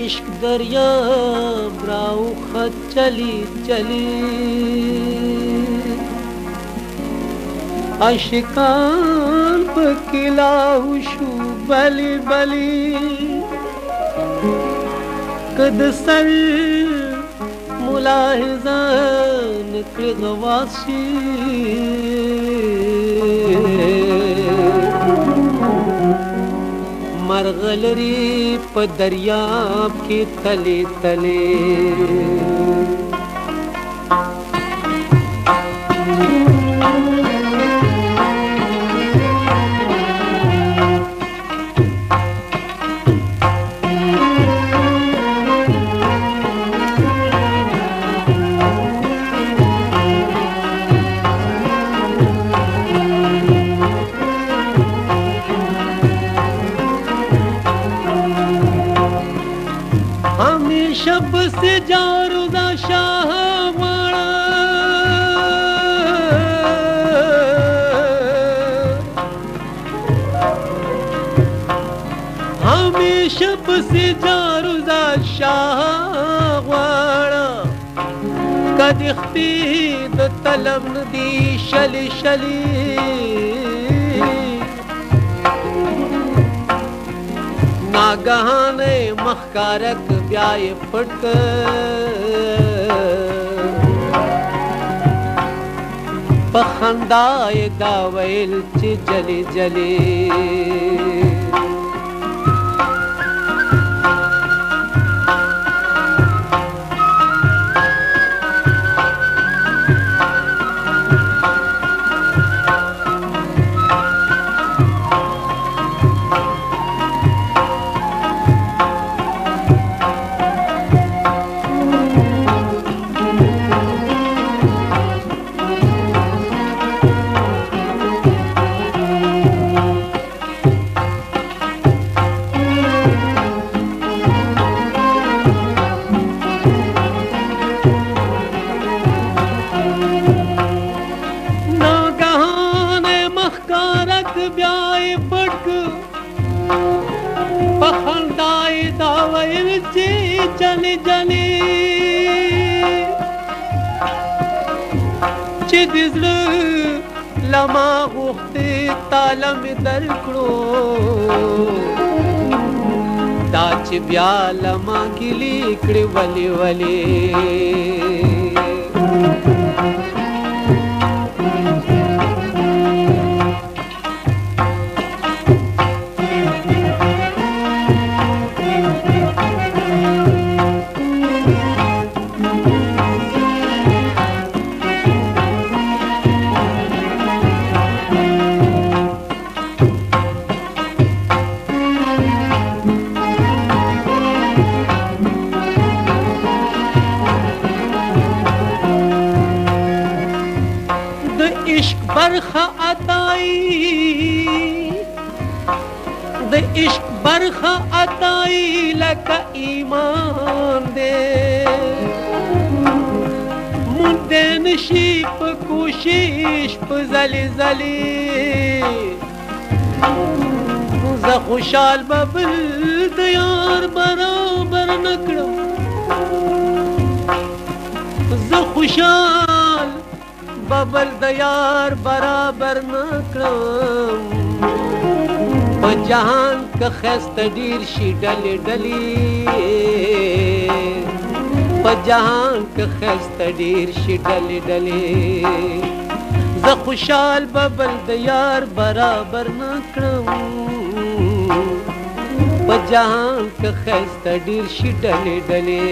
عشق دریا براو خط چلی چلی عشقان پکلاو شو بلی بلی سر ملاحظان نکر گاسی مرغلري په دریاب کې تلې تلې شب سجار دا شاہ مانا ہمیں شب سجار دا شاہ قد اختید تلم دی شل شلی ناگہانے مخکارک بیا یې پټ په خندا یې دا ویل چې جلی جلی মায়ের যে জানে জানে چې د زړه لما غوښتې تاله مې درکړو دا چې بیا لما ګیلې کړې ولې ولې برخه عطای د عشق برخه عطای لکه ایمان دې مونږ نشي په کوشش په زلي زلي زه خوشحال به بل د یار برابر نکړم زه خوشحال برابر د یار برابر نکړم په جهان که خسته ډیر شي ډلې ډلې په جهان که خسته ډیر شي ډلې ډلې زه خوشحال به بل د یار برابر نکړم په جهان که خسته ډیر شي ډلې ډلې